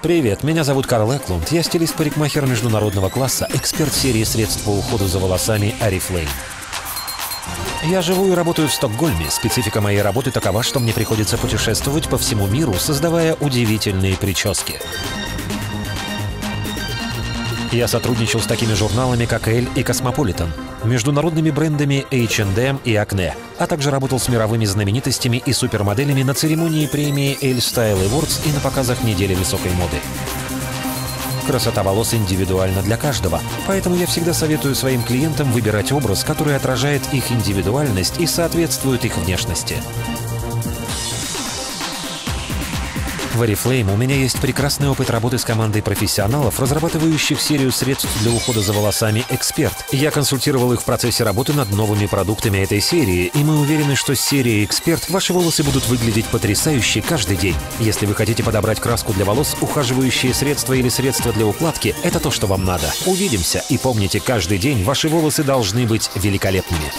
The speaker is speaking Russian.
Привет, меня зовут Карл Эклунд. Я стилист-парикмахер международного класса, эксперт серии средств по уходу за волосами Арифлейм. Я живу и работаю в Стокгольме. Специфика моей работы такова, что мне приходится путешествовать по всему миру, создавая удивительные прически. Я сотрудничал с такими журналами, как Elle и Cosmopolitan, международными брендами H&M и Acne, а также работал с мировыми знаменитостями и супермоделями на церемонии премии Elle Style Awards и на показах недели высокой моды. Красота волос индивидуальна для каждого, поэтому я всегда советую своим клиентам выбирать образ, который отражает их индивидуальность и соответствует их внешности. В Oriflame у меня есть прекрасный опыт работы с командой профессионалов, разрабатывающих серию средств для ухода за волосами «Эксперт». Я консультировал их в процессе работы над новыми продуктами этой серии, и мы уверены, что с серией «Эксперт» ваши волосы будут выглядеть потрясающе каждый день. Если вы хотите подобрать краску для волос, ухаживающие средства или средства для укладки – это то, что вам надо. Увидимся и помните, каждый день ваши волосы должны быть великолепными.